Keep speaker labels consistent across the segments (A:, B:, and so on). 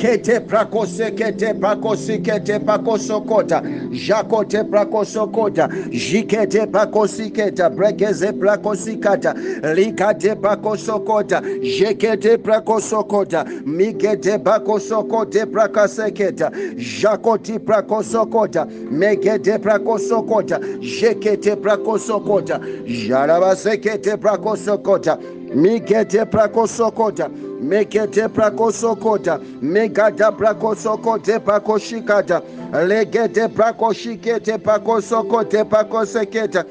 A: likete prakosekete pakosikete pakosokota jakote prakosokota jikete pakosiketa brekeze prakosikata likate pakosokota jekete prakosokota mikete pakosokote prakaseketa jakoti prakosokota mekete prakosokota jekete prakosokota jarabasekete prakosokota mikete prakosokota mekete prakosokota megata prakosokote pakoshikata legete prakoshikete pakosokote pakoseketa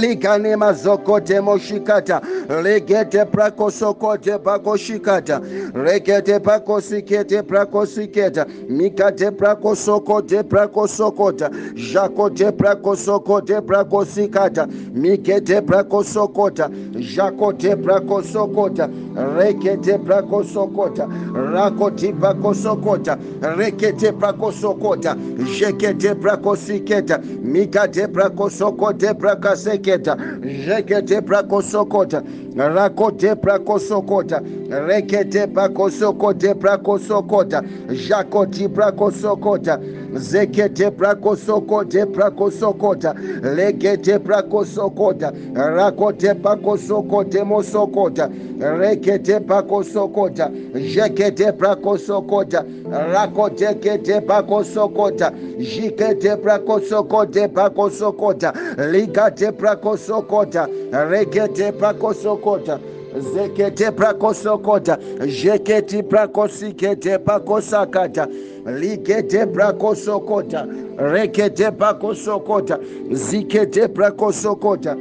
A: likanema zokote moshikata legete prakosokote pakoshikata rekete pakosikete prakosiketa mikate prakosokote prakosokota jakote prakosokote prakosikata mikete prakosokota jakote prakosokota rekete prakosokota rakoti pakosokota rekete prakosokota jekete prakosiketa mikate prakosokote prakase seketa jekete prakosokota rakote prakosokota rekete prakosokote prakosokota jakoti prakosokota zekete prakosokote prakosokota lekete prakosokota rakote pakosokote mosokota rekete pakosokota jekete prakosokota rakotekete pakosokota jikete prakosokote pakosokota likate prakosokota rekete pakosokota zekete prakosokota jeketi prakosikete pakosakata likete prakosokota rekete pakosokota zikete prakosokota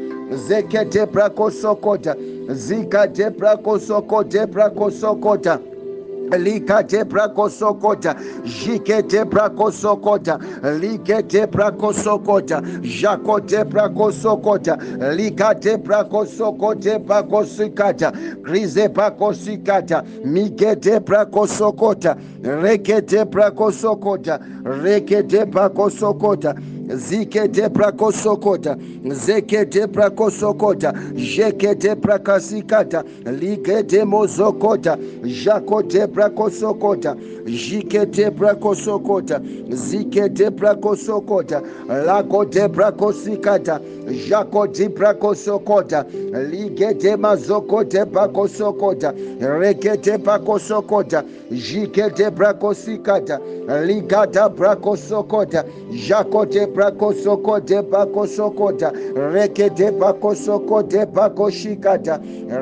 A: zekete prakosokota zikate prakosokote prakosokota likate prakosokota jikete prakosokota likete prakosokota jakote prakosokota likate prakosokote pakosikata krize pakosikata mikete prakosokota rekete prakosokota rekete pakosokota zikete prakosokota zekete prakosokota jekete prakasikata likete mozokota jakote prakosokota jikete prakosokota zikete prakosokota lakote prakosikata jakoti prakosokota likete mazokote pakosokota rekete pakosokota jikete prakosikata likata prakosokota jakote prakosokote pakosokota rekete pakosokote pakoshikata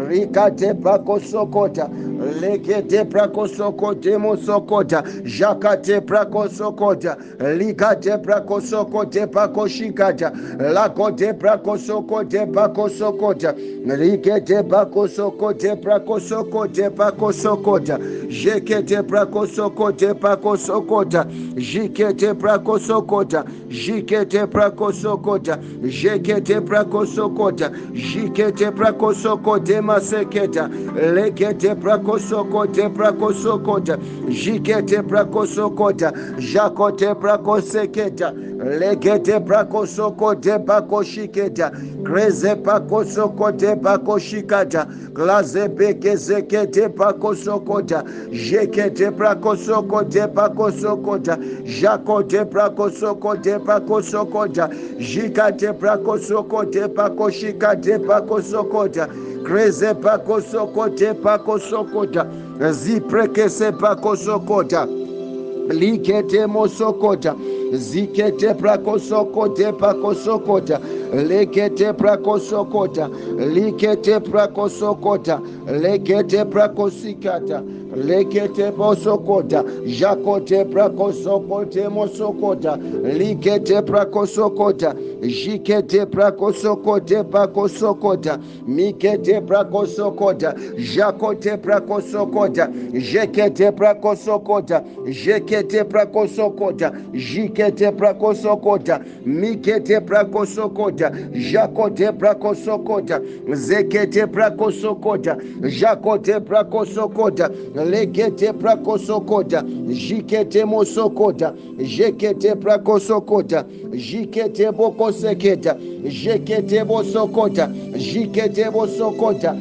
A: rikate pakosokota lekete prakosokote mosokota jakate prakosokota likate prakosokote pakoshikata lakote prakosokote pakosokota likete pakosokote prakosokote pakosokota jekete prakosokote pakosokota jikete prakosokota jikete prakosokota jekete prakosokota jikete prakosokote maseketa lekete prakosokote prakosokota jikete prakosokota jakote prakoseketa lekete prakosokote pakoshiketa kreze pakosokote pakoshikata klaze pekezekete pakosokota jekete prakosokote pakosokota jakote prakosokote pakosokota jikate prakosokote pakoshikate pakosokota kreze pakosokote pakosokota. Ziprekese pakosokota. Likete mosokota. Zikete prakosokote pakosokota. Lekete prakosokota. Likete prakosokota. Lekete prakosikata. Lekete posokota jakote prakosokote mosokota. Likete prakosokota jikete prakosokote pakosokota mikete prakosokota jakote prakosokota jekete prakosokota jekete prakosokota jikete prakosokota mikete prakosokota jakote prakosokota zekete prakosokota jakote prakosokota lekete prakosokota jikete mosokota jekete prakosokota jikete bokoseketa jekete bosokota jikete bosokota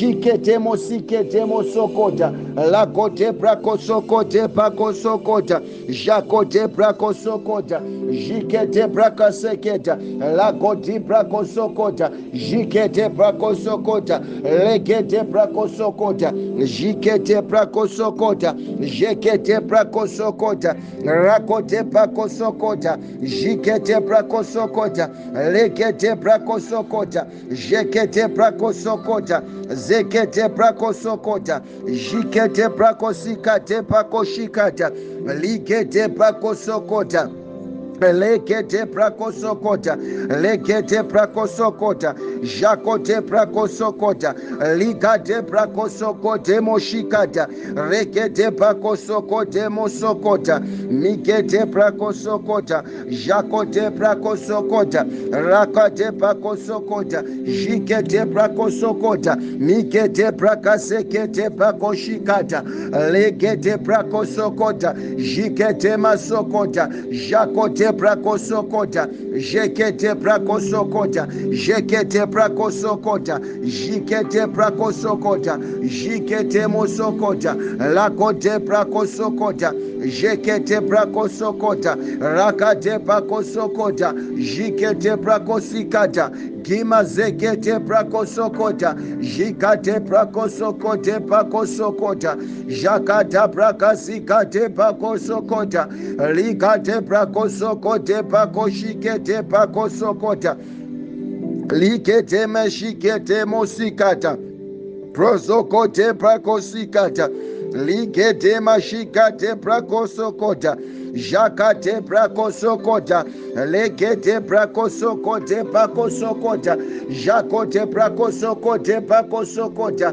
A: jikete mosikete mosokota lakote prakosokote pakosokota jakote prakosokota jikete prakaseketa lakoti prakosokota jikete prakosokota lekete prakosokota jikete prakosokota jekete prakosokota rakote prakosokota jikete prakosokota lekete prakosokota jekete prakosokota zekete prakosokota jikete prakosikate pakoshikata. Likete prakosokota lekete prakosokota lekete prakosokota jakote prakosokota likate prakosokote moshikata rekete prakosokote mosokota mikete prakosokota jakote prakosokota rakate prakosokota jikete prakosokota mikete prakasekete prakoshikata lekete prakosokota jikete masokota jakote prakosokota jekete prakosokota jekete prakosokota jikete prakosokota jikete mosokota lakote prakosokota jekete prakosokota rakate prakosokota jikete prakosikata gima zekete prakosokota jikate prakosokote pakosokota jakata prakasikate pakosokota likate prakosokote pakoshikete pakosokota likete meshikete mosikata prosokote prakosikata likete mashikate prakosokota jakate prakosokota lekete prakosokote pakosokota jakote prakosokote pakosokota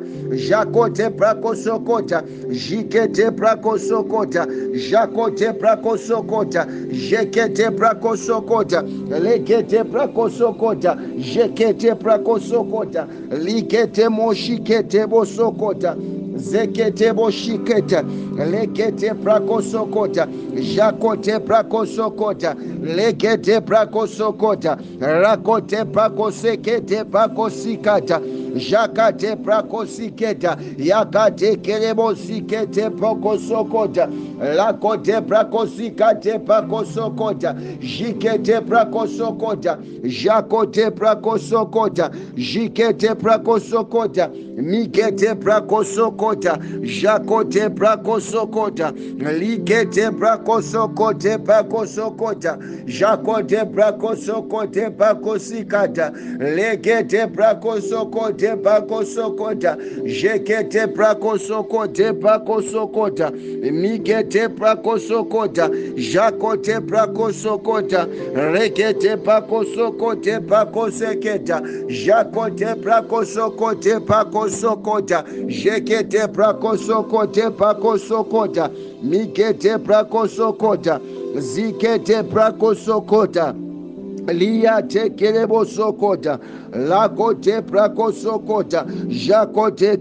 A: jakote prakosokota jikete prakosokota jakote prakosokota jekete prakosokota lekete prakosokota jekete prakosokota likete moshikete bosokota zekete boshiketa lekete prakosokota jakote prakosokota lekete prakosokota rakote prakosekete pakosikata jakate prakosiketa yakate kerebosikete pakosokota lakote prakosikate pakosokota jikete prakosokota jakote prakosokota jikete prakosokota mikete prakosokota jakote prakosokota likete prakosokote pakosokota jakote prakosokote pakosikata lekete prakosokote pakosokota jekete prakosokote pakosokota mikete prakosokota jakote prakosokota rekete pakosokote pakoseketa jakote prakosokote pakosokota jekete prakosokote pakosokota mikete prakosokota zikete prakosokota liya tekerebo sokota lakote prakosokota jakote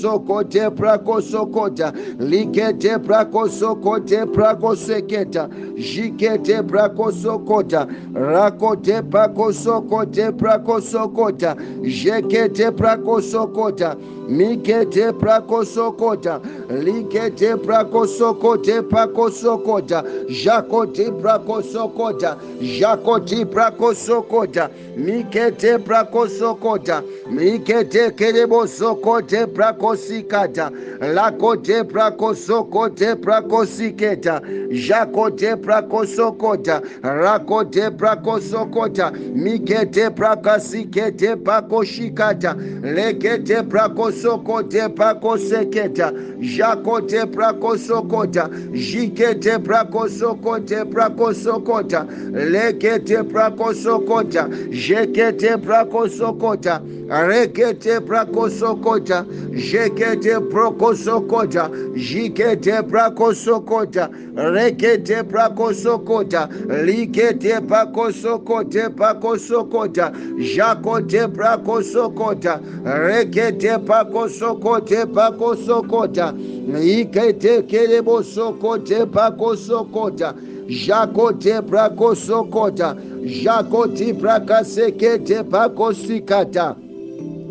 A: sokote prakosokota likete prakosokote prakoseketa jikete prakosokota rakote prakosokote prakosokota jekete prakosokota mikete prakosokota likete prakosokote prakosokota jakote prakosokota jakoti prakosokota mikete prakosokota mikete kerebosokote prakosikata lakote prakosokote prakosiketa jakote prakosokota rakote prakosokota mikete prakasikete pakoshikata lekete prakosokote pakoseketa jakote prakosokota jikete prakosokote prakosokota lekete prakosokota jekete prakosokota rekete prakosokota jekete prokosokota jikete prakosokota rekete prakosokota likete pakosokote pakosokota jakote prakosokota rekete pakosokote pakosokota ikete kerebosokote pakosokota jakote prakosokota jakoti prakasekete pakosikata.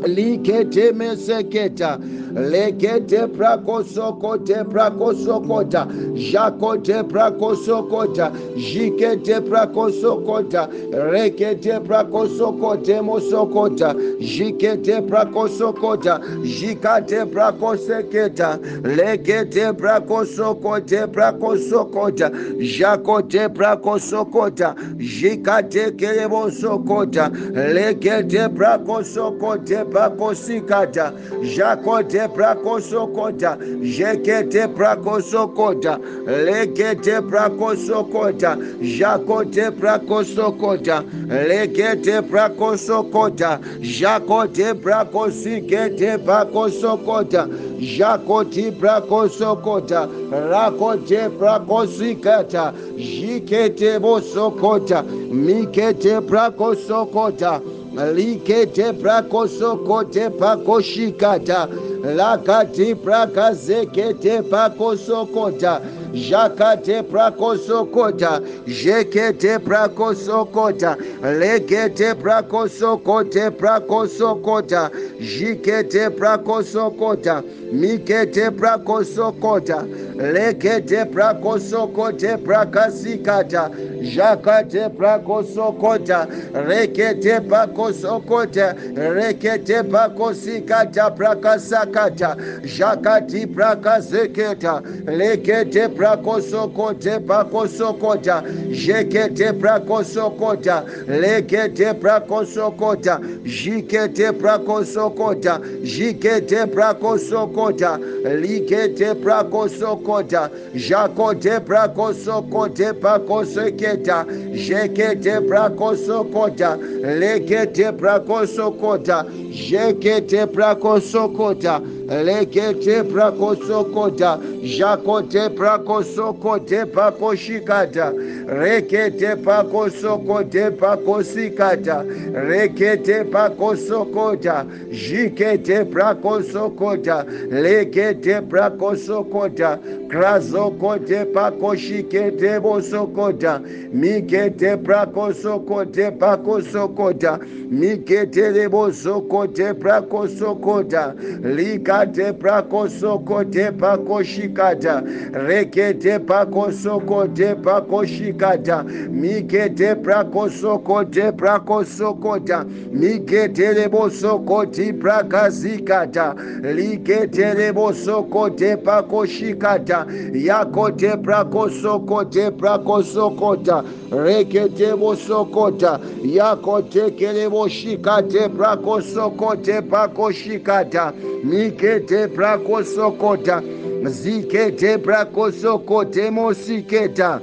A: Likete meseketa lekete prakosokote prakosokota jakote prakosokota jikete prakosokota rekete prakosokote mosokota jikete prakosokota jikate prakoseketa lekete prakosokote prakosokota jakote prakosokota jikate kelebosokota lekete prakosokote pakosikata jakote prakosokota jekete prakosokota lekete prakosokota jakote prakosokota lekete prakosokota jakote prakosikete pakosokota jakoti prakosokota rakote prakosikata jikete bosokota mikete prakosokota likete prakosokote pakoshikata lakati prakazekete pakosokota jakate prakosokota jekete prakosokota lekete prakosokote prakosokota jikete prakosokota mikete prakosokota lekete prakosokote prakasikata jakate prakosokota rekete pakosokota rekete pakosikata prakasakata jakati prakazeketa lekete prakosokote pakosokota jekete prakosokota lekete prakosokota jikete prakosokota jikete prakosokota likete prakosokota jakote prakosokote pakoseketa jekete prakosokota lekete prakosokota jekete prakosokota lekete prakosokota jakote prakosokote pakoshikata rekete pakosokote pakosikata rekete pakosokota jikete prakosokota lekete prakosokota krazokote pakoshikete bosokota mikete prakosokote pakosokota mikete lebosokote prakosokota likate prakosokote pakoshikata rekete pakosokote pakoshikata mikete prakosokote prakosokota mikete lebosokoti prakazikata likete lebosokote pakoshikata yakote prakosokote prakosokota rekete bosokota yakote keleboshikate prakosokote pakoshikata mikete prakosokota zikete prakosokote mosiketa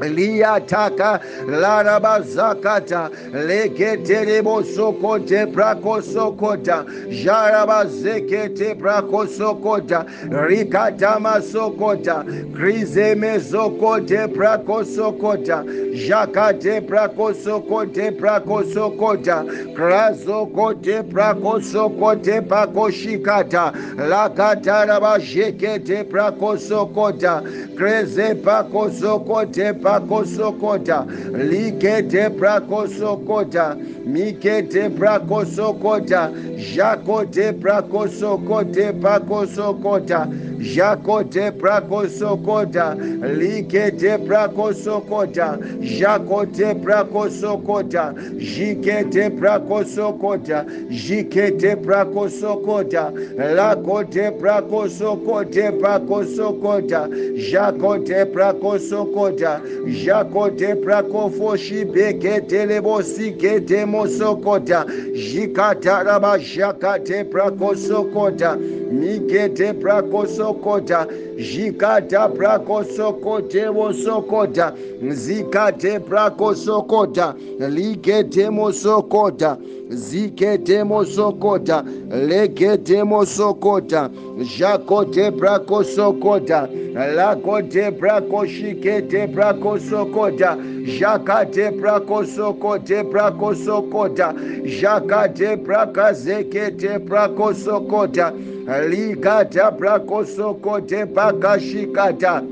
A: liataka larabazakata leketelebosokote prakosokota jarabazekete prakosokota rikatamasokota krizemezokote prakosokota jakate prakosokote prakosokota krazokote prakosokote pakoshikata lakatarabazekete prakosokota kreze pakosokote pakosokota likete prakosokota mikete prakosokota jakote prakosokote pakosokota jakote prakosokota likete prakosokota jakote prakosokota jikete prakosokota jikete prakosokota lakote prakosokote pakosokota jakote prakosokota jakote prakofoshi bekete lebosikete mosokota jikataraba jakate prakosokota ligete prakosokota zhikata prakosokotemosokota zikate prakosokota ligetemosokota ziketemosokota legetemosokota zhakote prakosokota lakote prakoshikete prakosokota zhakate prakosokote prakosokota zhakate prakazekete prakosokota likata prakosokote pakashikata.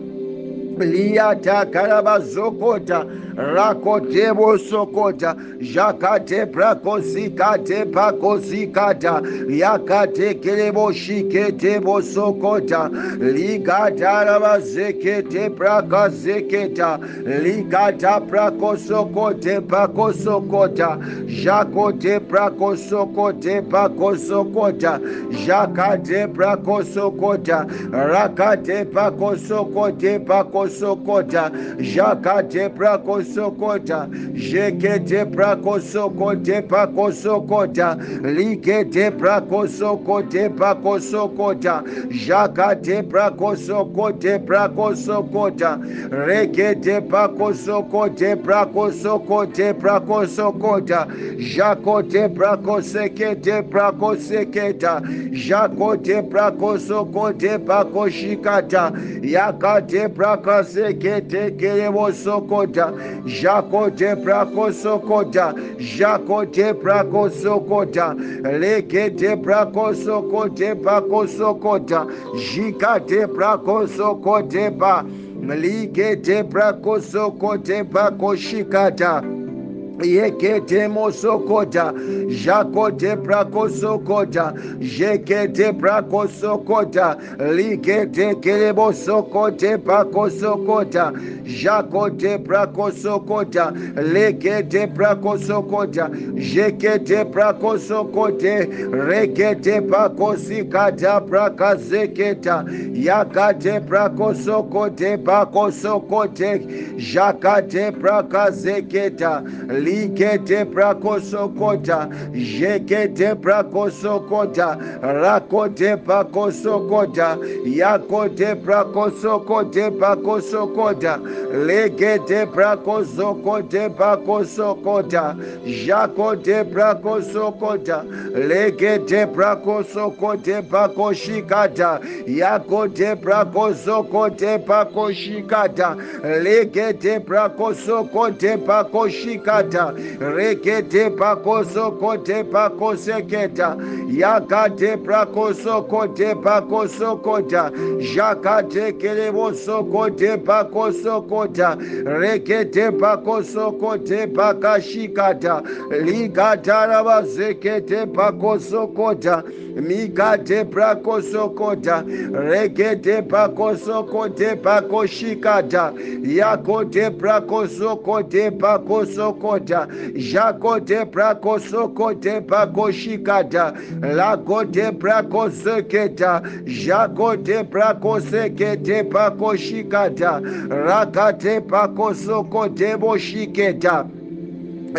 A: Liata karabazokota rakotebo sokota jakate prakosikate pakosikata yakate kelebo shiketebo sokota ligatarabazekete prakazeketa ligata prakosokote pakosokota jakote prakosokote pakosokota jakate prakosokota rakate pakosokote pakosokota jakate prakosokota jekete prakosokote pakosokota likete prakosokote pakosokota jakate prakosokote prakosokota rekete pakosokote prakosokote prakosokota jakote prakosekete prakoseketa jakote prakosokote pakoshikata yakate prakasekete kelebosokota jakote prakosokota jakote prakosokota lekete prakosokote pakosokota jikate prakosokote pa likete prakosokote pakoshikata yekete mosokota jakote prakosokota jekete prakosokota likete kelebosokote pakosokota jakote prakosokota lekete prakosokota jekete prakosokote rekete pakosikata prakazeketa yakate prakosokote pakosokote jakate prakazeketa likete prakosokota jekete prakosokota rakote pakosokota yakote prakosokote pakosokota lekete prakosokote pakosokota jakote prakosokota lekete prakosokote pakoshikata yakote prakosokote pakoshikata lekete prakosokote pakoshikata rekete pakosokote pakoseketa yakate prakosokote pakosokota jakate kelebosokote pakosokota rekete pakosokote pakashikata likatarabazekete pakosokota mikate prakosokota rekete pakosokote pakoshikata yakote prakosokote pakosokota jakote prakosokote pakoshikata lakote prakoseketa jakote prakosekete pakoshikata rakate pakosokote boshiketa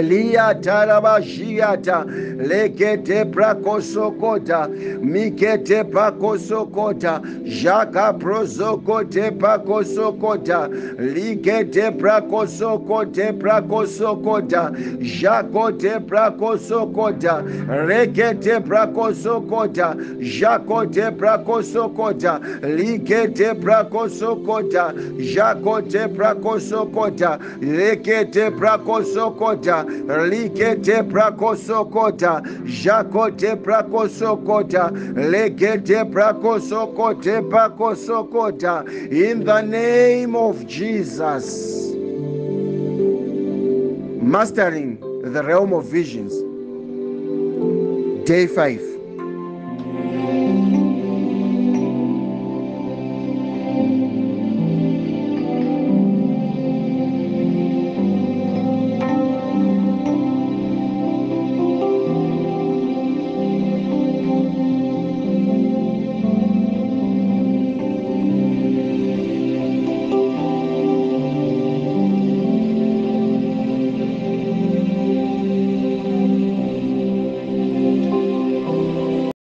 A: liyatarabashiyata lekete prakosokota mikete pakosokota jaka prosokote pakosokota likete prakosokote prakosokota jakote prakosokota rekete prakosokota jakote prakosokota likete prakosokota jakote prakosokota lekete prakosokota likete prakosokota jakote prakosokota lekete prakosokote pakosokota in the name of jesus. Mastering the realm of visions. Day 5